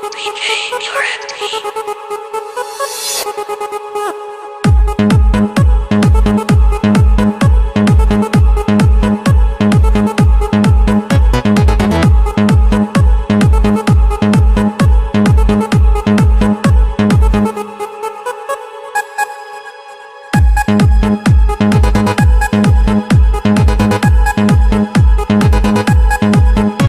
DJ, you're at me.